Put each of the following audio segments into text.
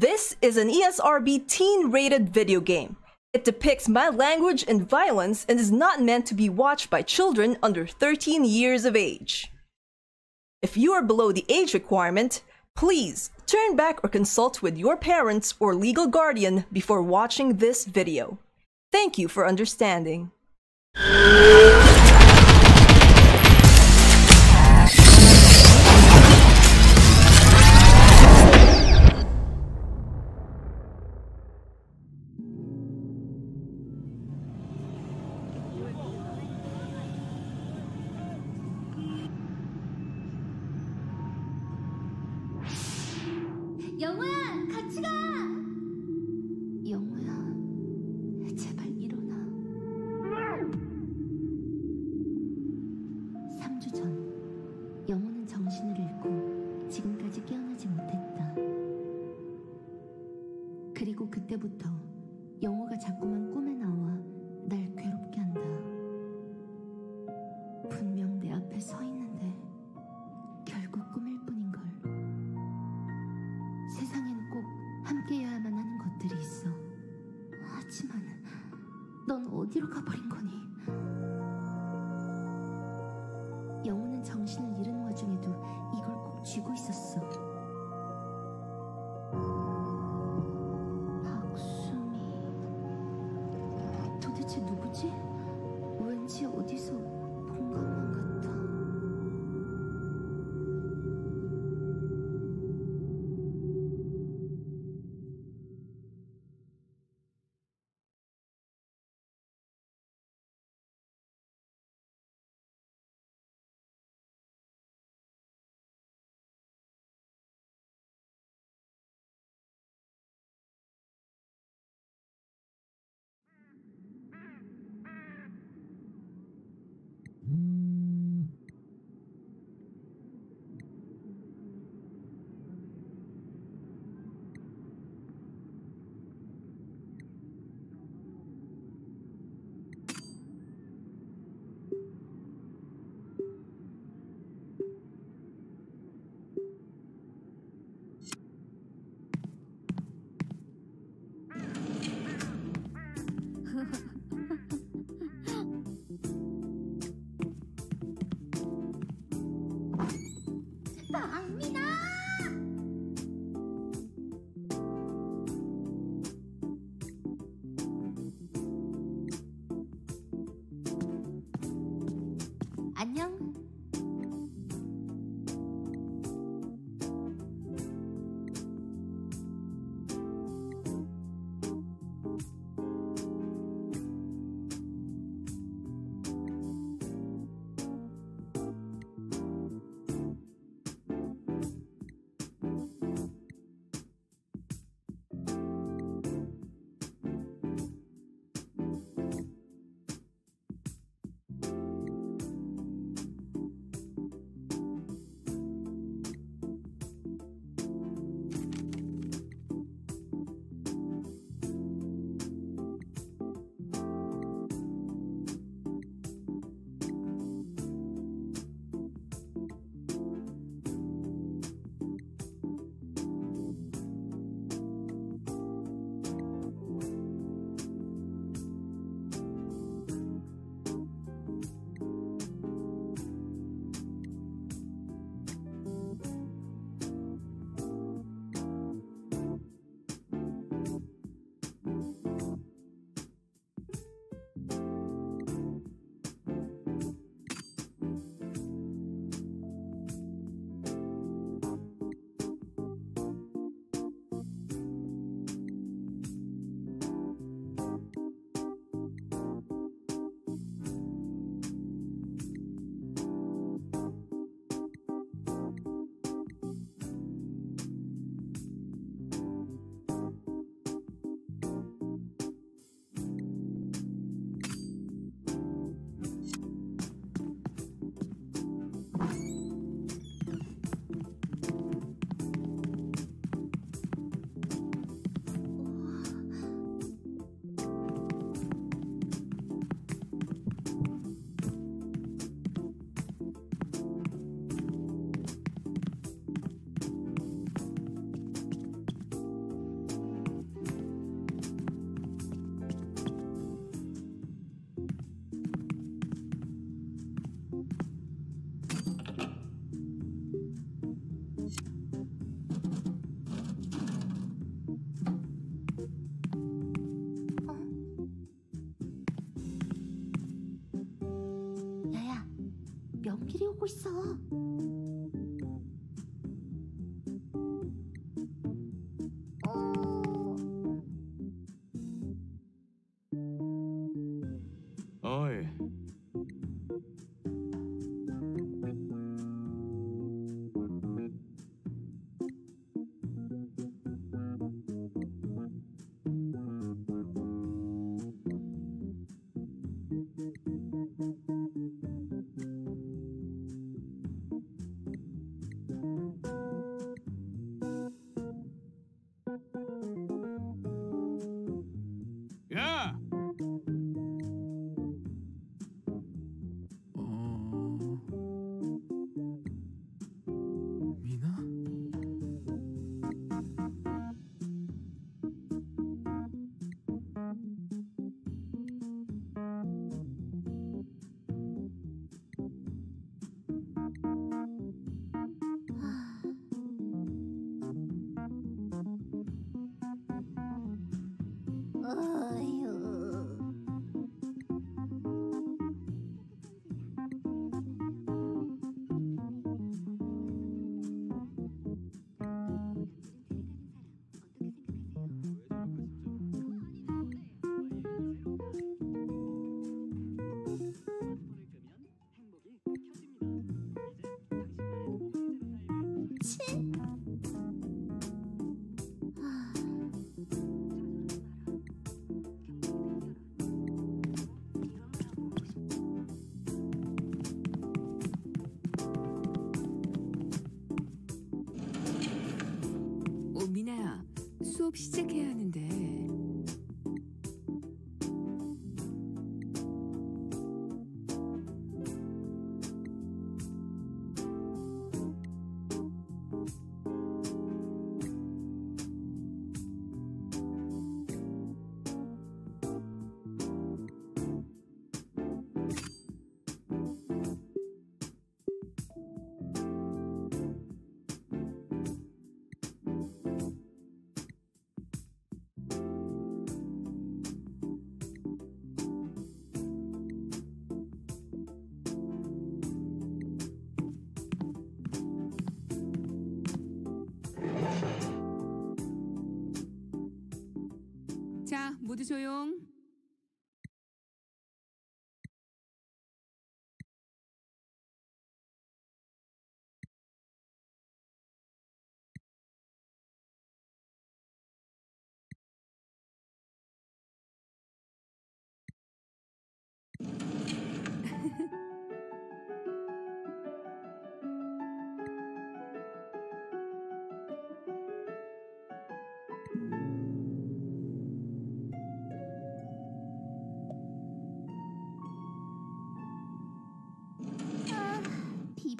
This is an ESRB teen rated video game. It depicts mild language and violence and is not meant to be watched by children under 13 years of age. If you are below the age requirement, please turn back or consult with your parents or legal guardian before watching this video. Thank you for understanding. 勝ち 있어. 어 수업 시작해야 하는 모두 조용.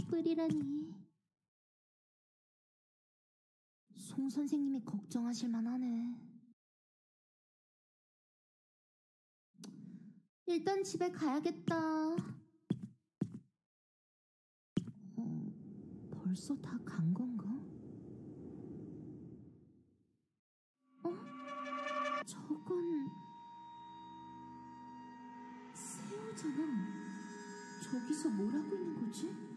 비뿔이라니. 송 선생님이 걱정하실 만하네. 일단 집에 가야겠다. 어, 벌써 다 간 건가? 어? 저건 새우잖아. 저기서 뭘 하고 있는 거지?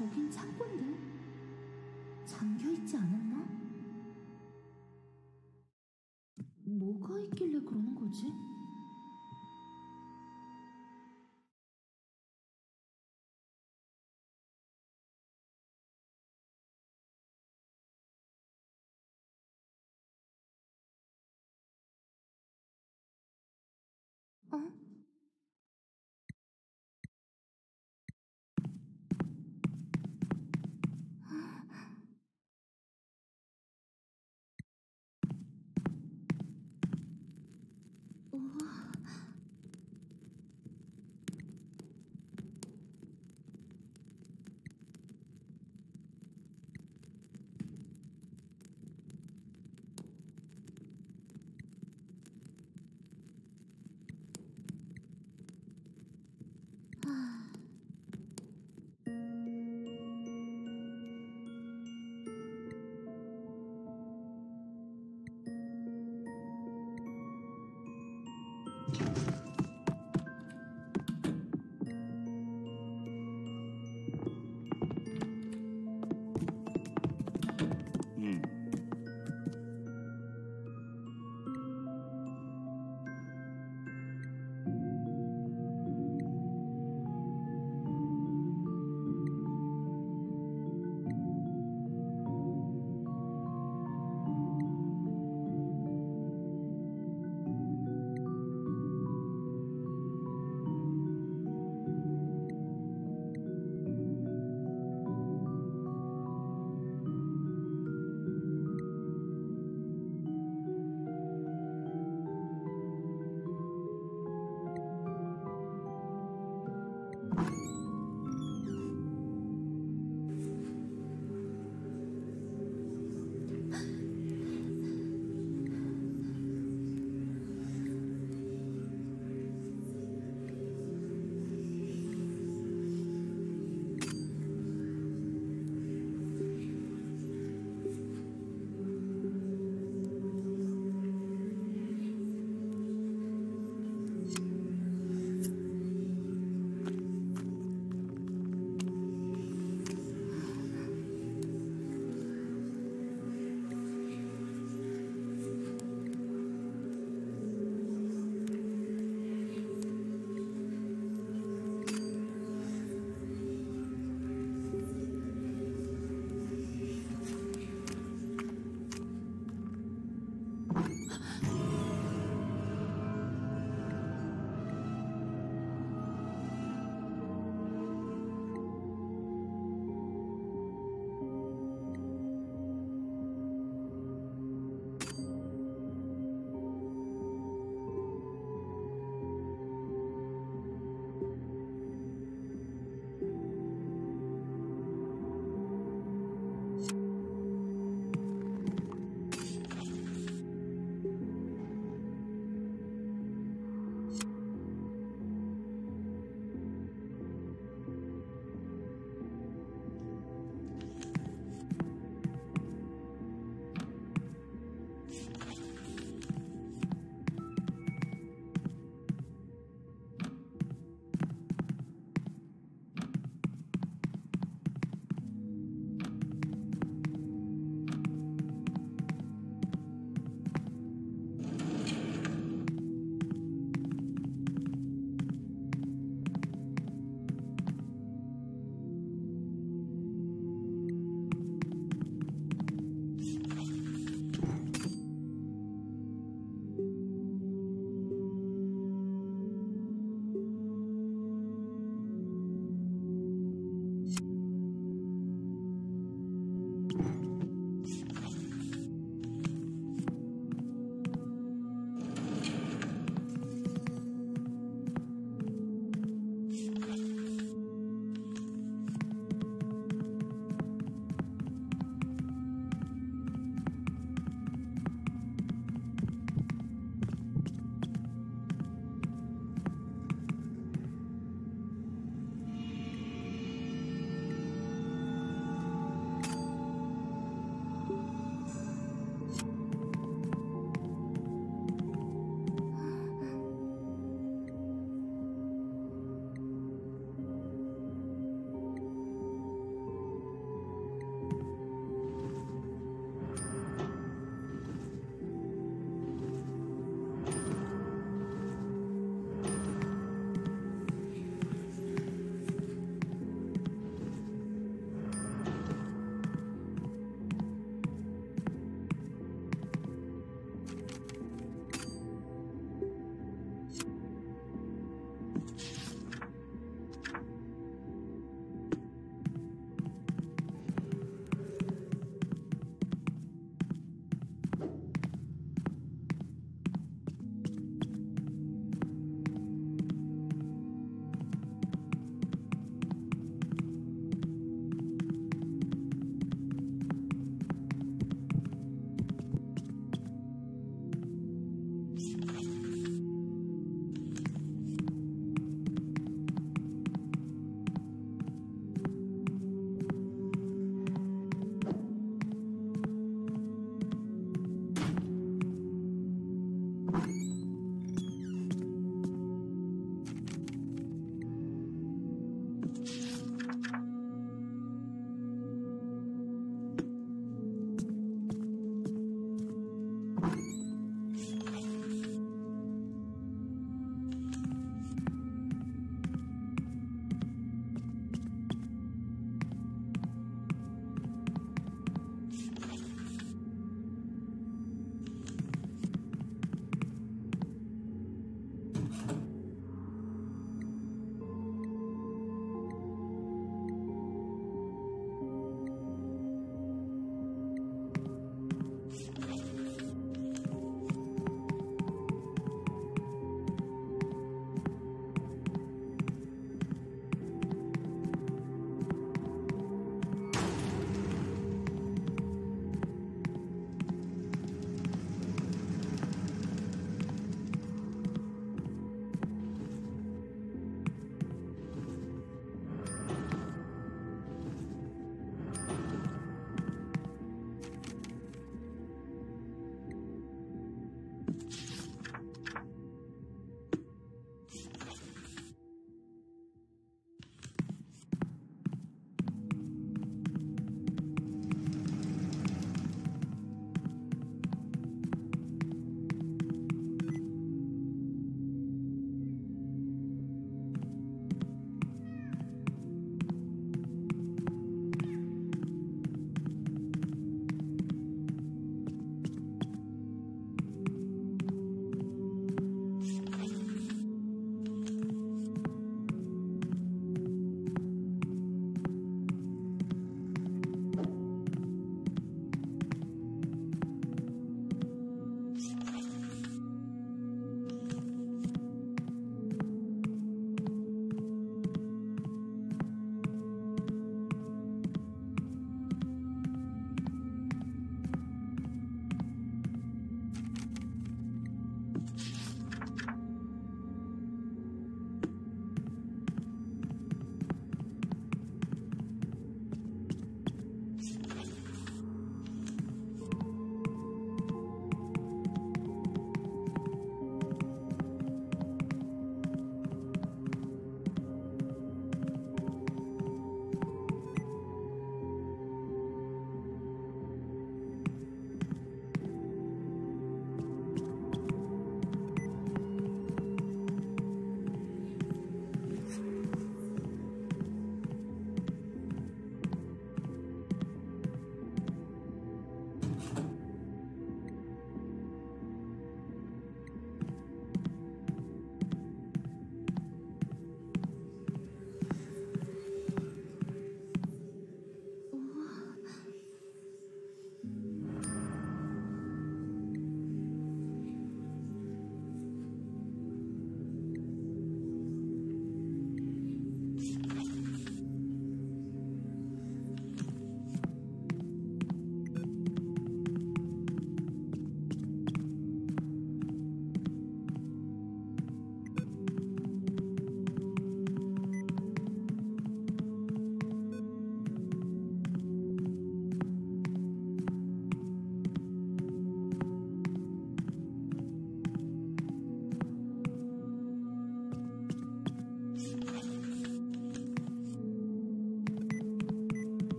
저긴 창고인데? 잠겨있지 않았나? 뭐가 있길래 그러는 거지? 어? 우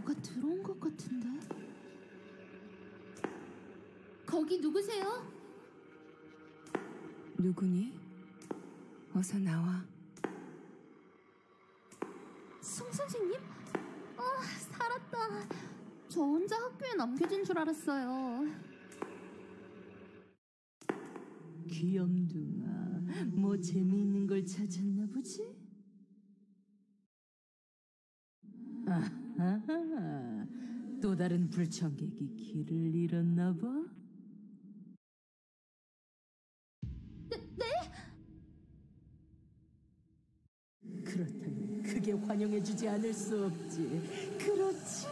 누가 들어온 것 같은데? 거기 누구세요? 누구니? 어서 나와. 송 선생님? 아, 살았다. 저 혼자 학교에 남겨진 줄 알았어요. 귀염둥아, 뭐 재미있는 걸 찾았나 보지? 아하, 또 다른 불청객이 길을 잃었나 봐? 그렇다면 크게 환영해주지 않을 수 없지. 그렇지?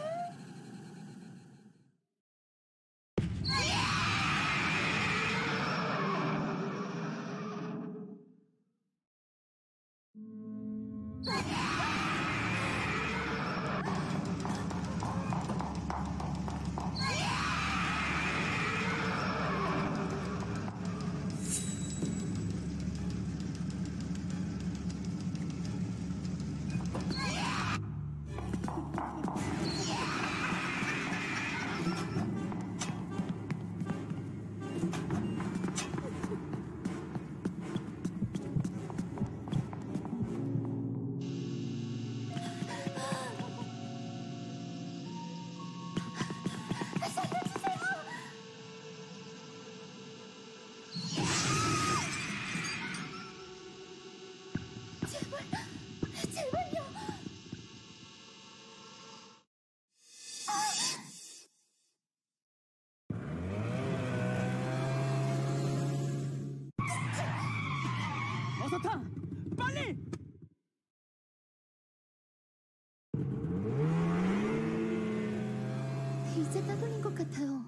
이제 따돌린 것 같아요.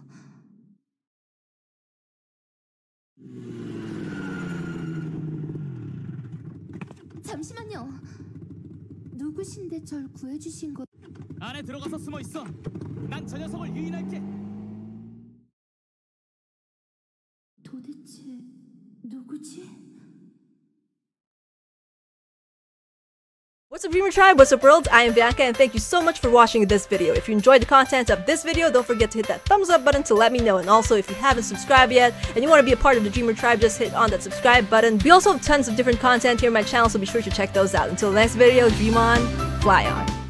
잠시만요. 누구신데 절 구해주신 거? 안에 들어가서 숨어 있어. 난 저 녀석을 유인할게. 도대체 누구지? What's up Dreamer Tribe? What's up world? I am Bianca and thank you so much for watching this video. If you enjoyed the content of this video, don't forget to hit that thumbs up button to let me know. And also, if you haven't subscribed yet and you want to be a part of the Dreamer Tribe, just hit on that subscribe button. We also have tons of different content here on my channel, so be sure to check those out. Until the next video, dream on, fly on.